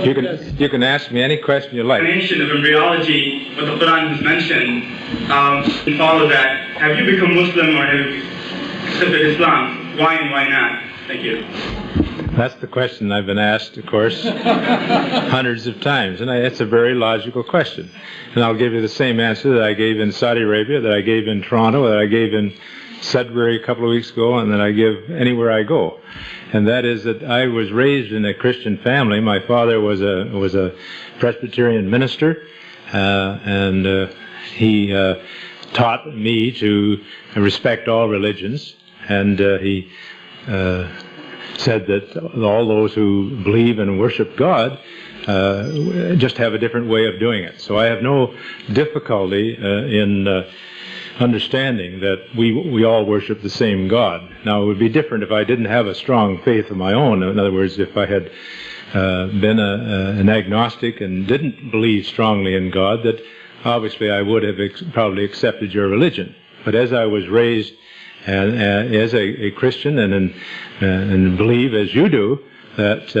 You can, you can ask me any question you like. explanation of embryology, what the Quran has mentioned, um, and follow that, have you become Muslim or have you accepted Islam? Why and why not? Thank you. That's the question I've been asked, of course, hundreds of times, and I, it's a very logical question. And I'll give you the same answer that I gave in Saudi Arabia, that I gave in Toronto, that I gave in Sudbury a couple of weeks ago, and that I give anywhere I go. And that is that I was raised in a Christian family. My father was a was a Presbyterian minister, uh, and uh, he uh, taught me to respect all religions, and uh, he uh, said that all those who believe and worship God uh, just have a different way of doing it. So I have no difficulty in understanding that we we all worship the same God. Now it would be different if I didn't have a strong faith of my own. In other words, if I had uh, been a, a, an agnostic and didn't believe strongly in God, that obviously I would have ex- probably accepted your religion. But as I was raised and, uh, as a, a, Christian and, and, uh, and believe as you do that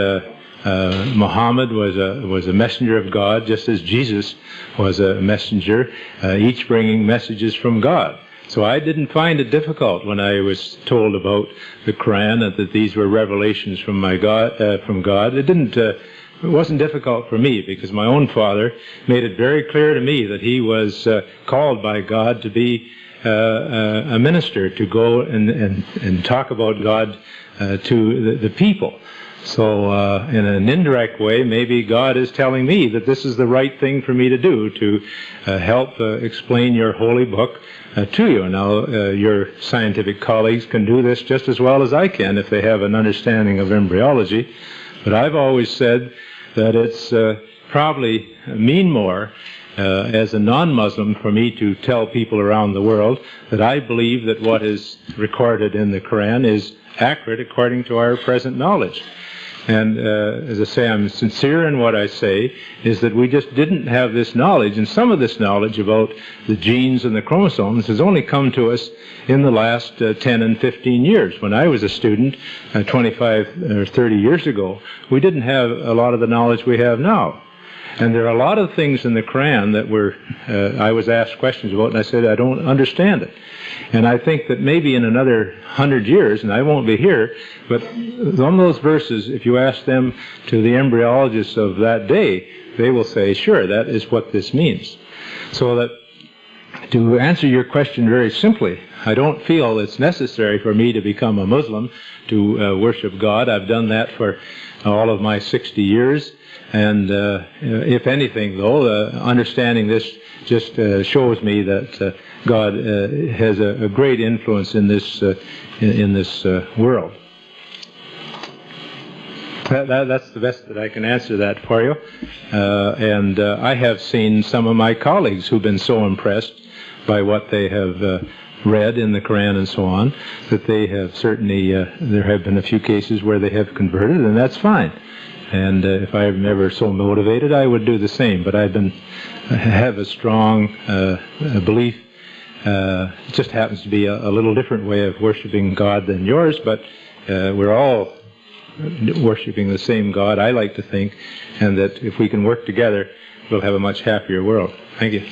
uh, uh, Muhammad was a was a messenger of God, just as Jesus was a messenger, uh, each bringing messages from God. So I didn't find it difficult when I was told about the Quran and that these were revelations from my God uh, from God. It didn't. Uh, it wasn't difficult for me because my own father made it very clear to me that he was uh, called by God to be a minister to go and, and, and talk about God to the, the people. So, uh, in an indirect way, maybe God is telling me that this is the right thing for me to do to uh, help uh, explain your holy book uh, to you. Now, uh, your scientific colleagues can do this just as well as I can if they have an understanding of embryology. But I've always said that it's uh, probably mean more uh, as a non-Muslim for me to tell people around the world that I believe that what is recorded in the Quran is accurate according to our present knowledge. And uh, as I say, I'm sincere in what I say, is that we just didn't have this knowledge. And some of this knowledge about the genes and the chromosomes has only come to us in the last uh, 10 and 15 years. When I was a student, uh, 25 or 30 years ago, we didn't have a lot of the knowledge we have now. And there are a lot of things in the Quran that were, uh, I was asked questions about, and I said, I don't understand it. And I think that maybe in another hundred years, and I won't be here, but on those verses, if you ask them to the embryologists of that day, they will say, sure, that is what this means. So that to answer your question very simply, I don't feel it's necessary for me to become a Muslim to uh, worship God. I've done that for all of my 60 years. And uh, if anything, though, uh, understanding this just uh, shows me that uh, God uh, has a, a, great influence in this uh, in, in, this world. That, that, that's the best that I can answer that for you. and I have seen some of my colleagues who've been so impressed by what they have read in the Quran and so on, that they have certainly, uh, there have been a few cases where they have converted, and that's fine. And uh, if I'm ever so motivated, I would do the same. But I've been have a strong uh, belief. Uh, it just happens to be a, a, little different way of worshiping God than yours, but uh, we're all worshiping the same God. I like to think, and that if we can work together, we'll have a much happier world. Thank you.